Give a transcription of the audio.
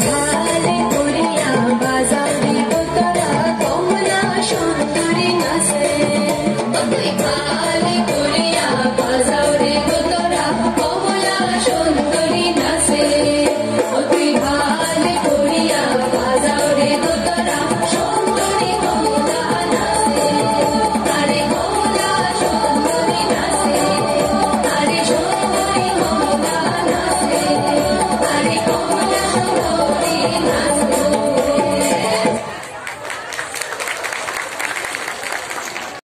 Hallelujah.